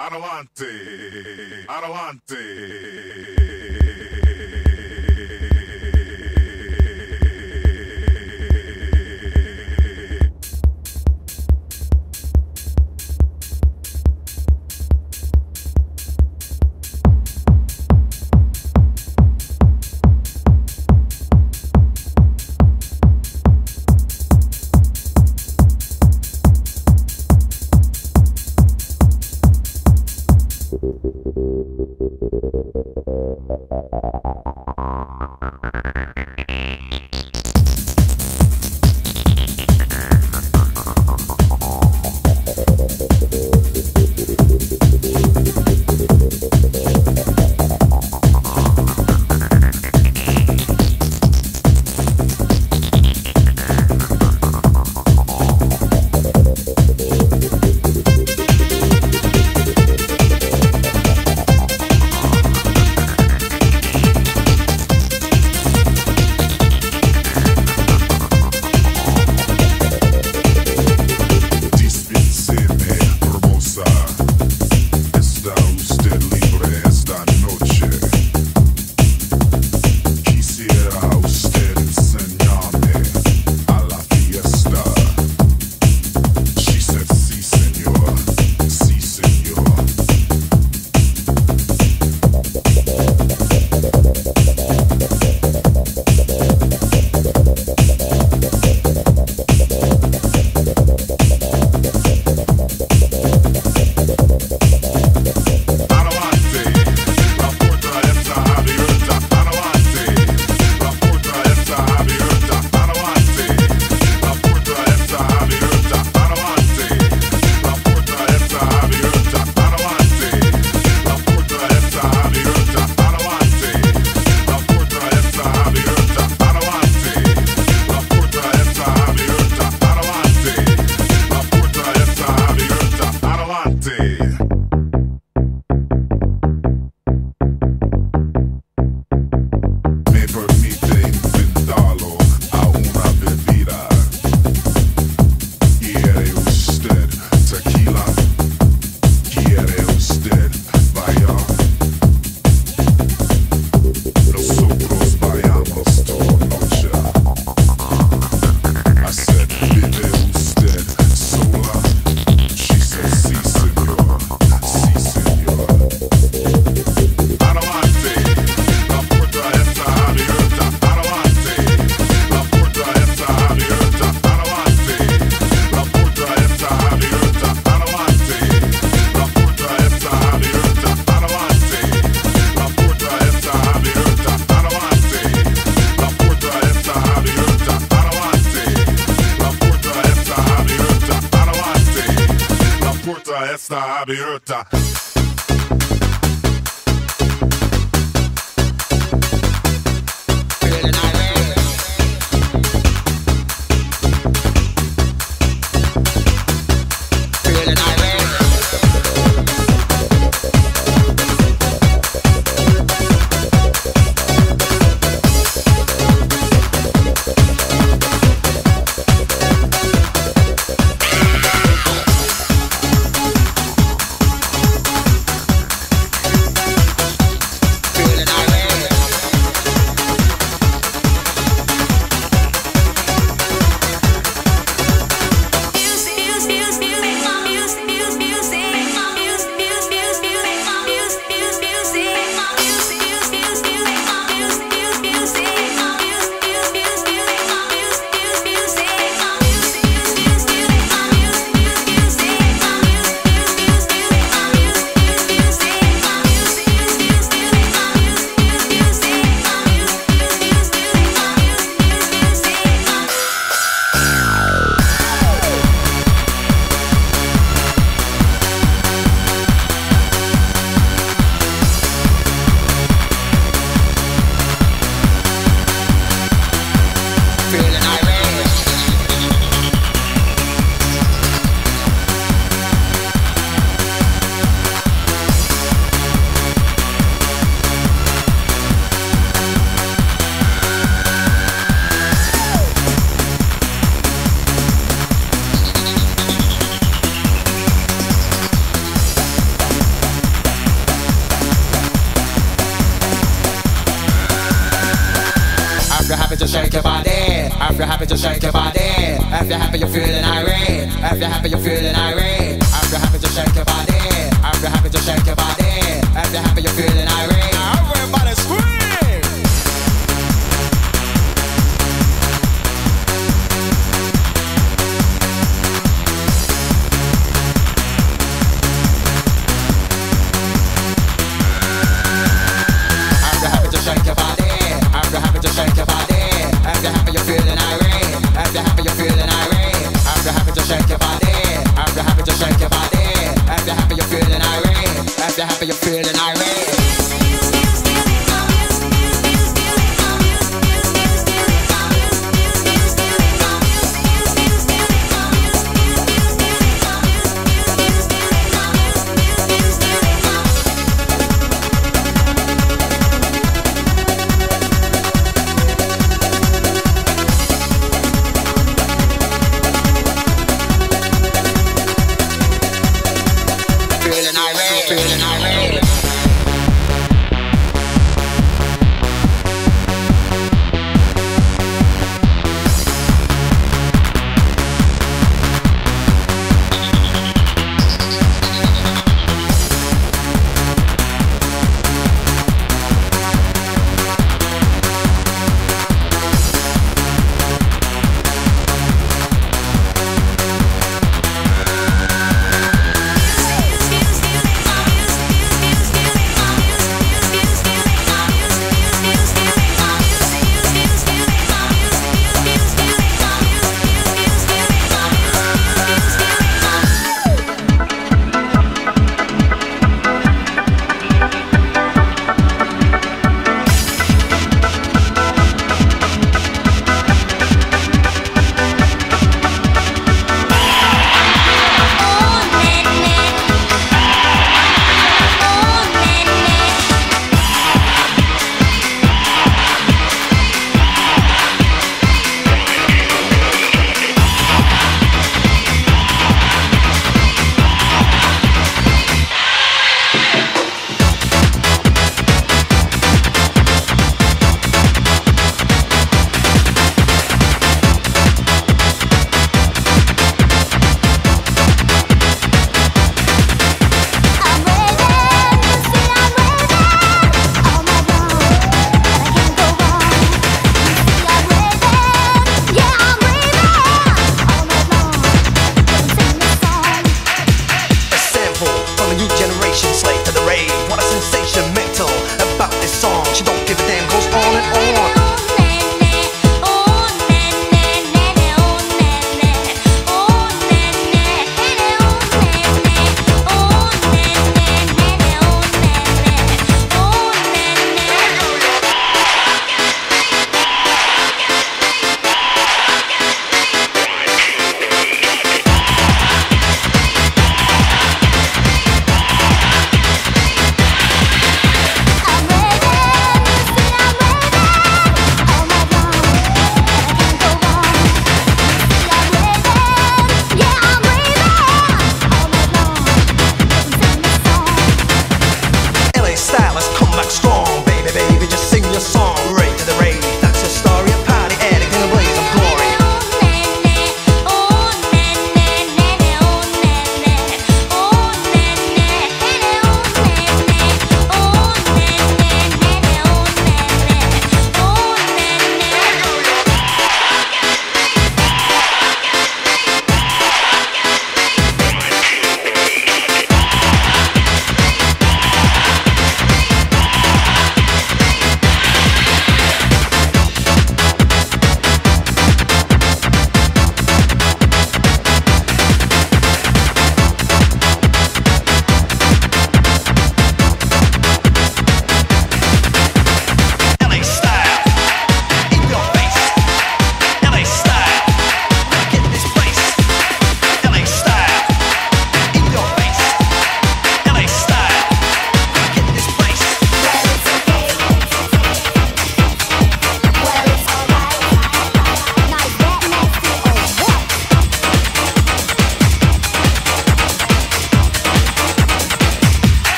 Adelante, adelante.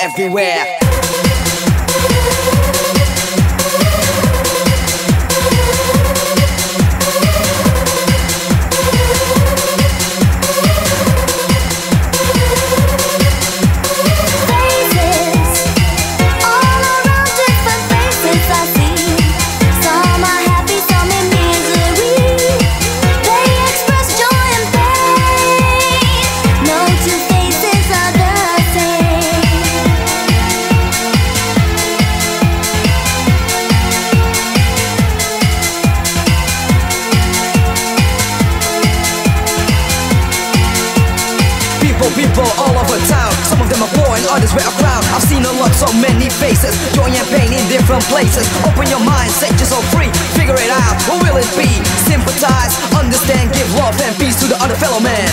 everywhere. places. Open your mind, set yourself free. Figure it out, who will it be? Sympathize, understand, give love and peace to the other fellow man.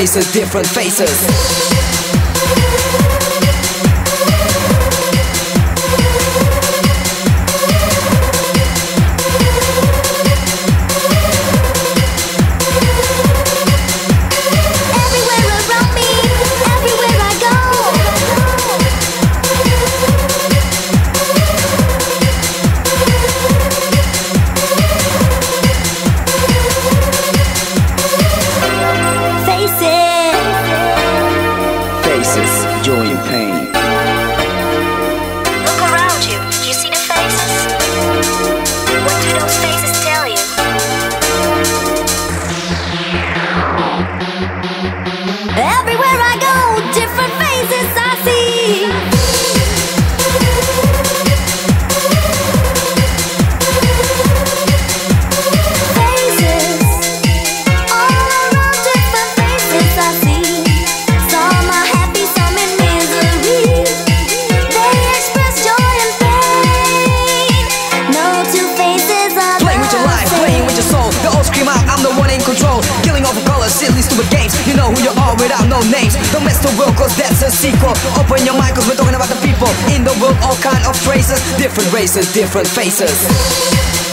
Different different faces. Different different faces.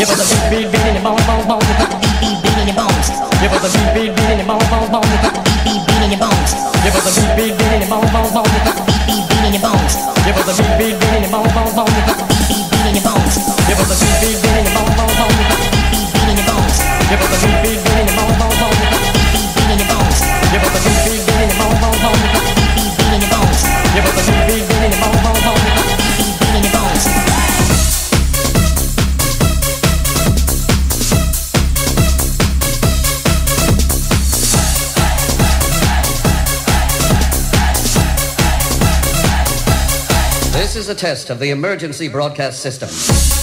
You put the beat, beat, beat in your bones, bones, bones. You put the beat, beat, beat in your bones. You put the beat, beat, beat in your bones, bones, bones. You put the beat, beat, beat in your bones. You put the beat, beat, beat in your bones, bones, bones. You put the beat, beat, beat in your bones. You put the beat, beat, beat in your bones, bones, bones. You put the beat, beat, beat in your bones. You put the beat, beat, beat in your bones, bones, bones. You put the beat, beat, beat in your bones. You put the beat, a test of the emergency broadcast system.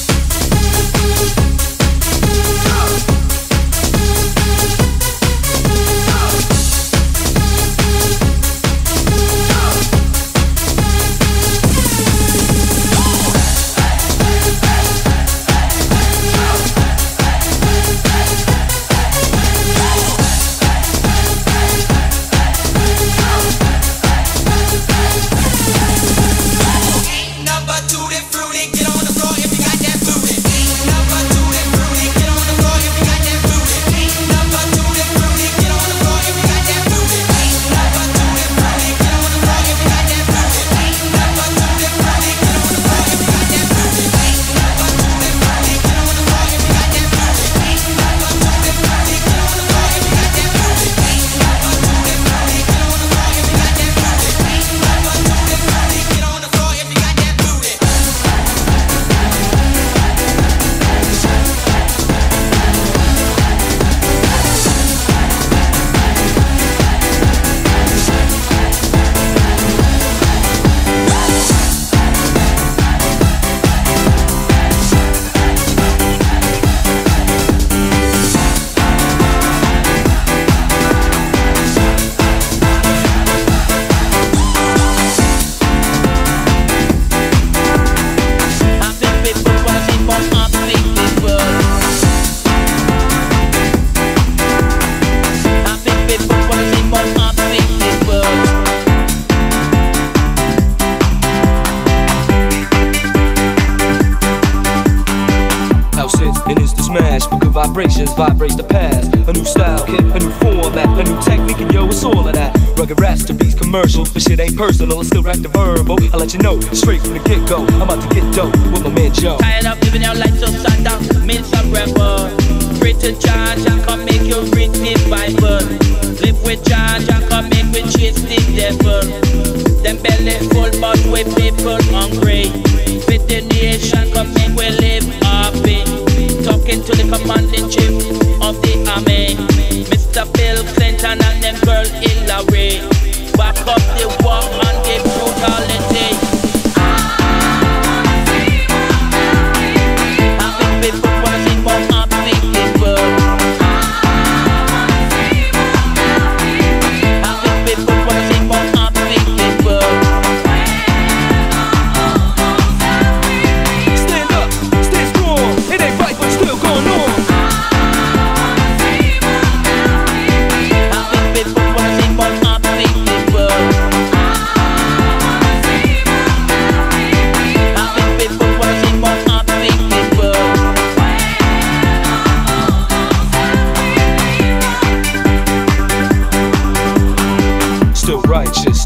Personal, it's still rack the verbal. I let you know, straight from the get go. I'm about to get dope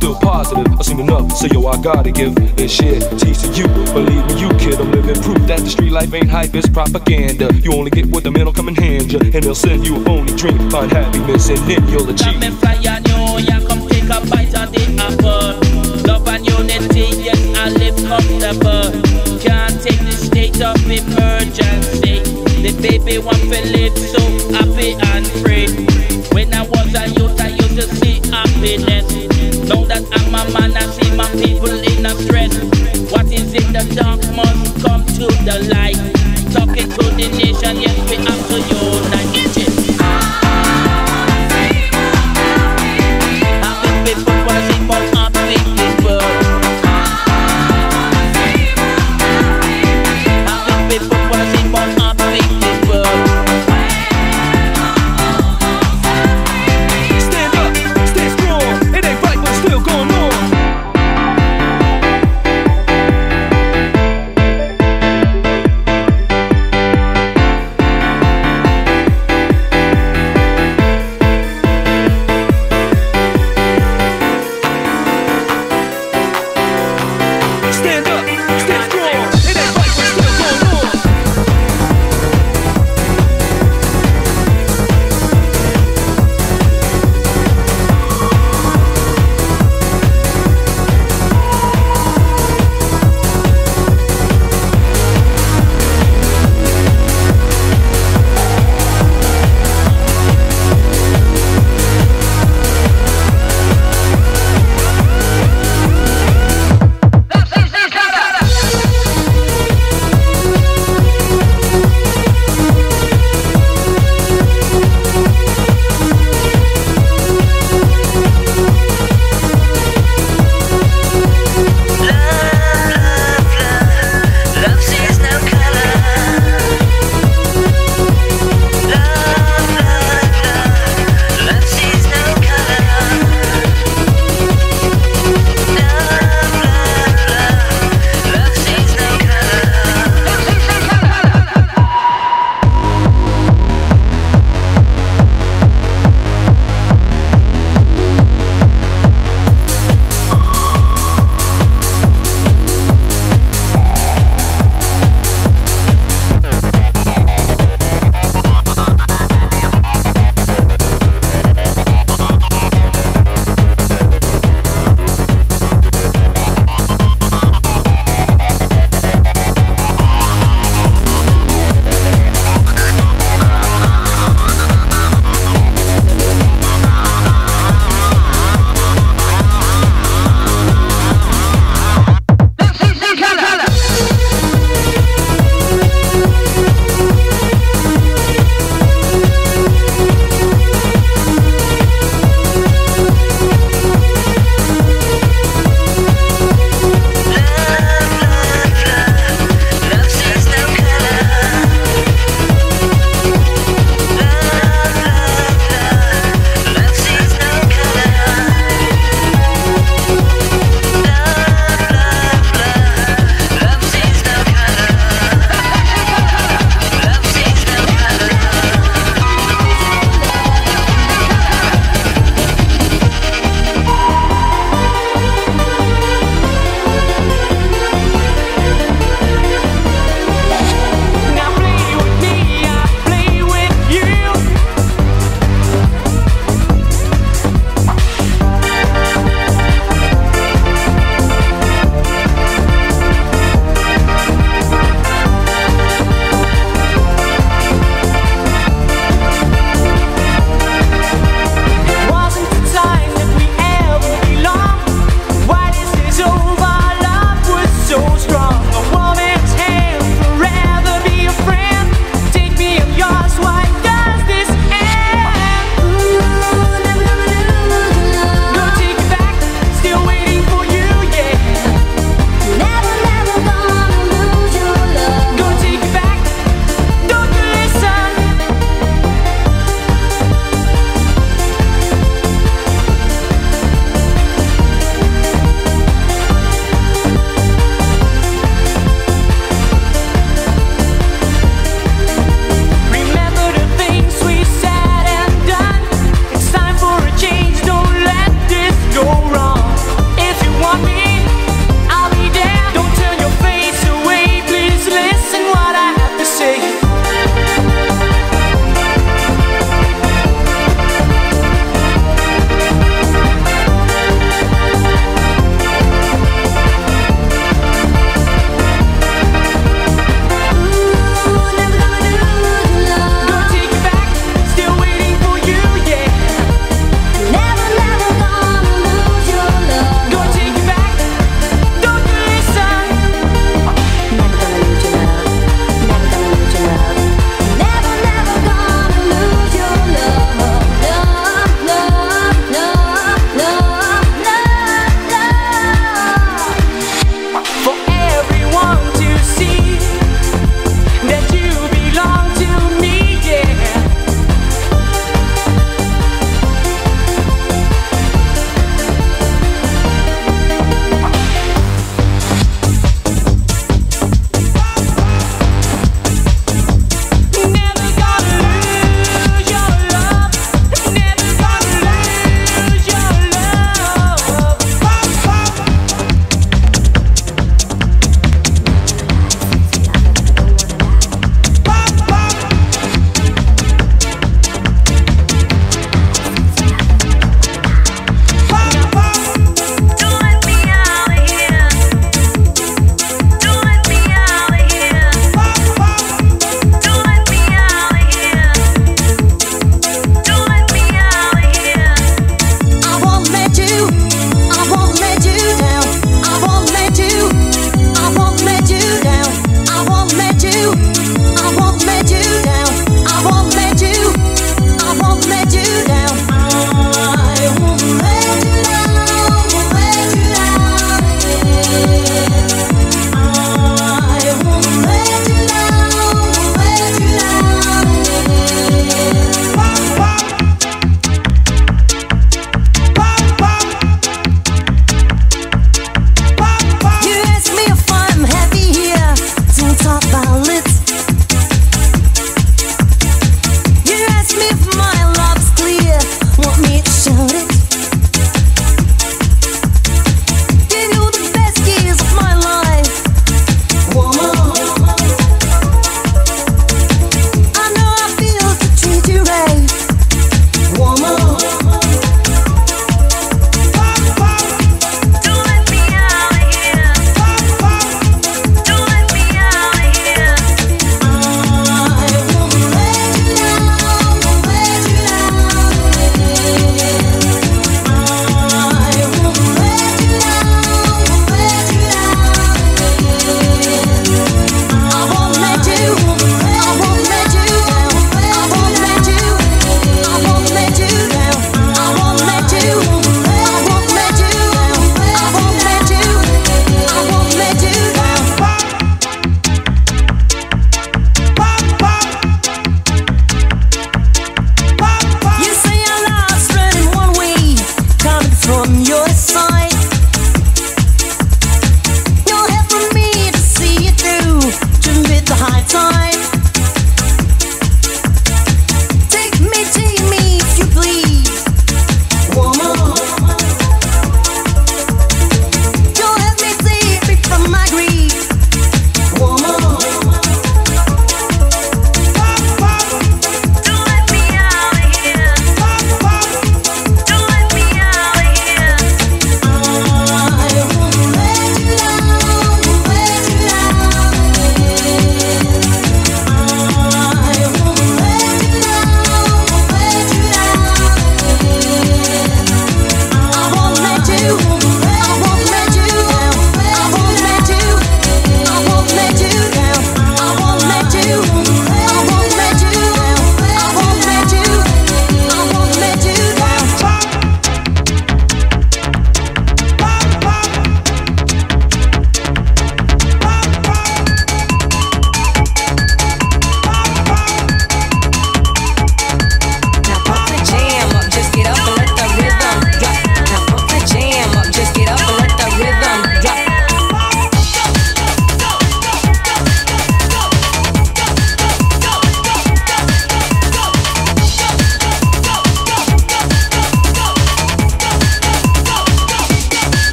still positive. I seen enough, so yo, I gotta give this shit. Teach to you, believe me, you kid. I'm living proof that the street life ain't hype, it's propaganda. You only get what the men will come and hand you, and they'll send you a phony drink. Find happiness, and then you'll Come achieve. and fly on you, yeah, come take a bite of the apple. Love and unity, yes, I live comfortable. Can't take the state of emergency. The baby want to live so happy and free. When I was a youth, I used to see happiness. Now that I'm a man, I see my people in a stress. What is in the dark must come to the light. Talking to the nation, yes, we have to unite.